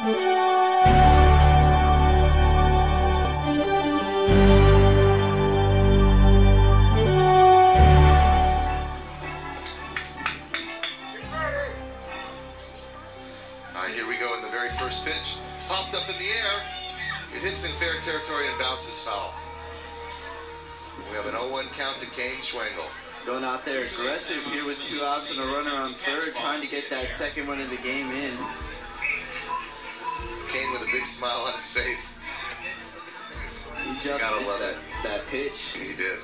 All right, here we go in the very first pitch. Popped up in the air. It hits in fair territory and bounces foul. We have an 0-1 count to Kane Schwengel. Going out there aggressive here with two outs and a runner on third, trying to get that second one of the game in. Kane with a big smile on his face. He just Gotta missed love that, it. that pitch. He did.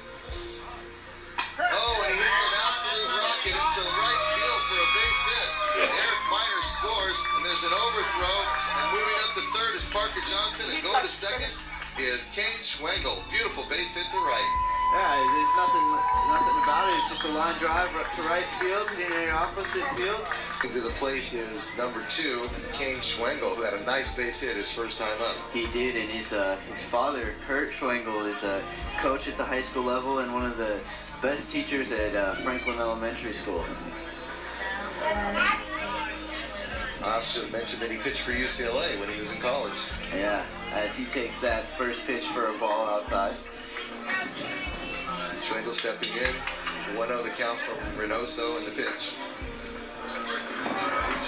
Oh, and he hits an absolute rocket into the right field for a base hit. Eric Miner scores, and there's an overthrow. And moving up to third is Parker Johnson, and going to second is Kane Schwengel. Beautiful base hit to right. Yeah, there's nothing nothing about it. It's just a line drive up to right field, hitting the opposite field. To the plate is number two, Kane Schwengel, who had a nice base hit his first time up. He did, and his uh, his father, Kurt Schwengel, is a coach at the high school level and one of the best teachers at uh, Franklin Elementary School. I should have mentioned that he pitched for UCLA when he was in college. Yeah, as he takes that first pitch for a ball outside. Schwengel stepping in, 1-0 the count from Reynoso in the pitch.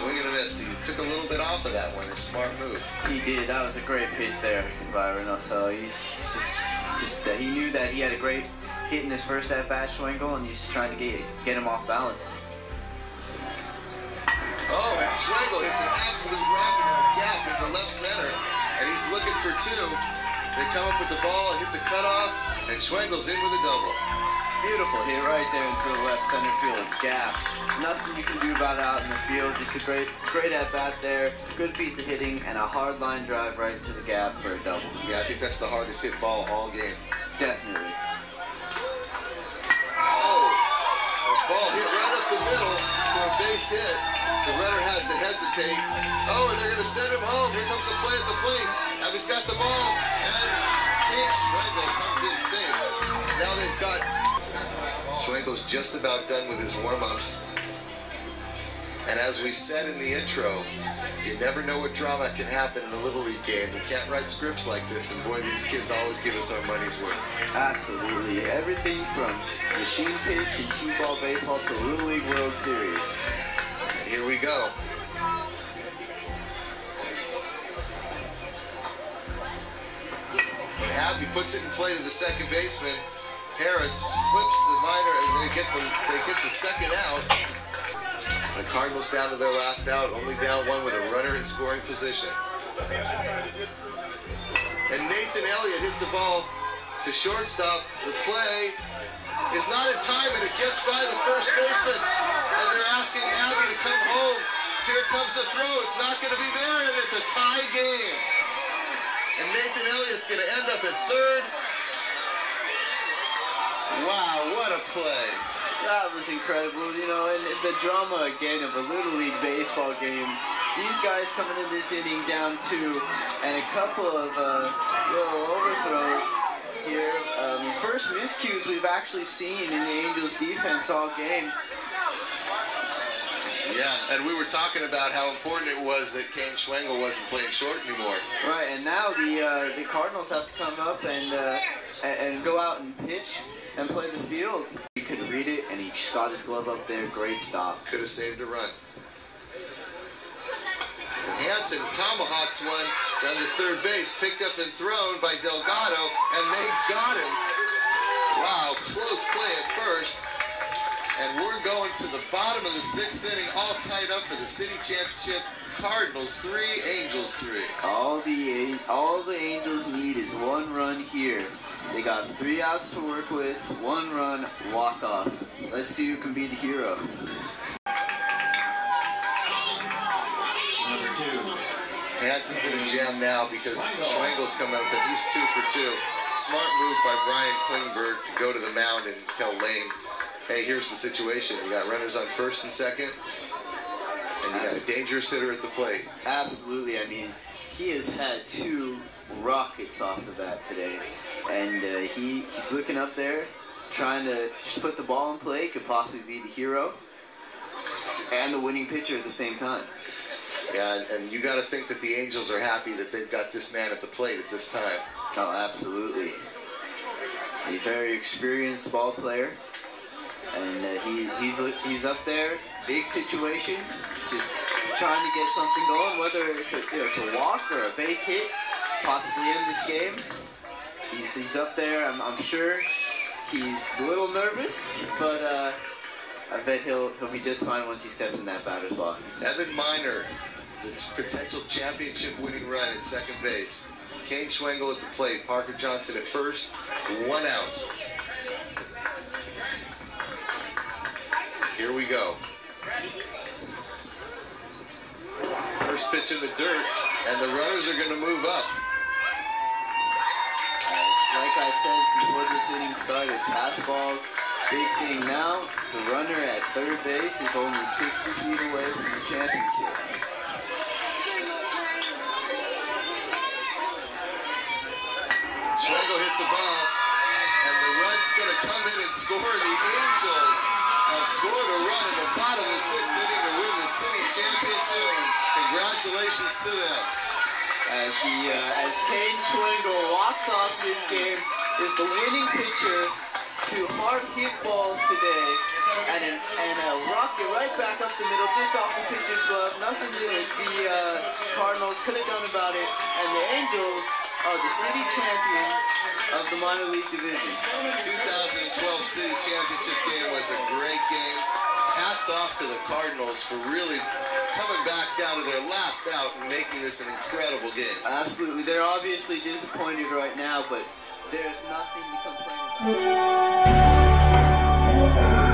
Swing and a miss. He took a little bit off of that one. A smart move. He did. That was a great pitch there by Reynoso. He's just, just uh, he knew that he had a great hit in his first at bat, Schwengel, and he's trying to get get him off balance. Oh, and Schwengel hits an absolute rocket in the gap into left center, and he's looking for two. They come up with the ball hit the cutoff, and Schwengel's in with a double. Beautiful hit right there into the left center field gap. Nothing you can do about it out in the field. Just a great, great at bat there. Good piece of hitting and a hard line drive right into the gap for a double. Yeah, I think that's the hardest hit ball all game. Has hesitate. Oh, and they're going to send him home. Here comes the play at the plate. Abby's got the ball, and Schwengel comes in safe. Now they've got Schwengel's just about done with his warm-ups. And as we said in the intro, you never know what drama can happen in a Little League game. You can't write scripts like this, and boy, these kids always give us our money's worth. Absolutely. Everything from machine pitch and T-ball baseball to Little League World Series. And here we go. Happy puts it in play to the second baseman. Harris flips the minor, and they get the they get the second out. The Cardinals down to their last out, only down one with a runner in scoring position. And Nathan Elliott hits the ball to shortstop. The play is not in time, and it gets by the first baseman. And they're asking Abby to come home. Here comes the throw. It's not going to be there, and it's a tie game. Elliott's going to end up at third. Wow, what a play. That was incredible, you know, and the drama again of a Little League baseball game. These guys coming in this inning down two, and a couple of uh, little overthrows here. Um, first miscues we've actually seen in the Angels defense all game. Yeah, and we were talking about how important it was that Kane Schwengel wasn't playing short anymore. Right, and now the uh, the Cardinals have to come up and uh, and, go out and pitch and play the field. He could read it, and he got his glove up there. Great stop. Could have saved a run. Hanson tomahawks one down to third base, picked up and thrown by Delgado, and they got him. Wow, close play at first. And we're going to the bottom of the sixth inning, all tied up for the city championship. Cardinals three, Angels three. All the all the Angels need is one run here. They got three outs to work with, one run, walk off. Let's see who can be the hero. Number two. Hanson's in a jam now because Schwengel's coming up, but he's two for two. Smart move by Brian Klingberg to go to the mound and tell Lane, hey, here's the situation. You got runners on first and second, and you got a dangerous hitter at the plate. Absolutely. I mean, he has had two rockets off the bat today, and uh, he he's looking up there, trying to just put the ball in play. Could possibly be the hero and the winning pitcher at the same time. Yeah, and, you got to think that the Angels are happy that they've got this man at the plate at this time. Oh, absolutely. A very experienced ball player, he, he's he's up there, big situation, just trying to get something going, whether it's a, you know, it's a walk or a base hit, possibly end this game. He's, he's up there, I'm, I'm sure. He's a little nervous, but uh, I bet he'll he'll be just fine once he steps in that batter's box. Evan Miner, the potential championship winning run at second base. Kane Schwengel at the plate, Parker Johnson at first, one out. We go. First pitch in the dirt, and the runners are going to move up. Like I said before this inning started, pass balls, big thing now. The runner at third base is only 60 feet away from the championship. Schwengel hits a ball, and the run's going to come in and score. The 26th inning to win the city championship. Congratulations to them. As the uh, as Kane Schwengel walks off this game, is the winning pitcher to hard hit balls today, and a, and a rocket it right back up the middle, just off the pitcher's glove. Nothing new. The uh, Cardinals could have done about it, and the Angels are the city champions of the minor league division. 2012 city championship game was a great game. Hats off to the Cardinals for really coming back down to their last out and making this an incredible game. Absolutely. They're obviously disappointed right now, but there's nothing to complain about.